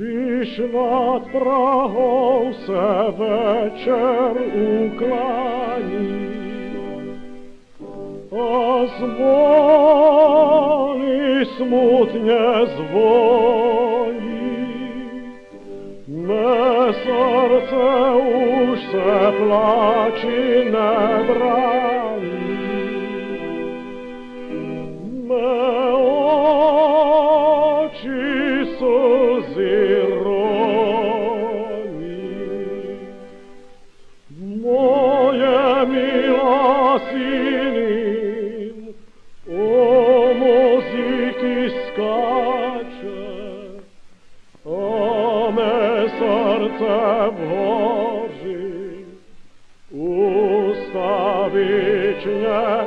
nad Prahou se večer uklání. A zvony smutně zvoní, mé srdce už se pláči nebrání. скаче, o me серце Божі, уста вічне.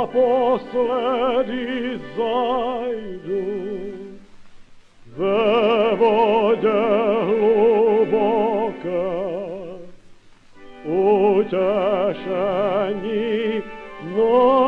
da posledi zajdu ve vode hluboka utešeni noć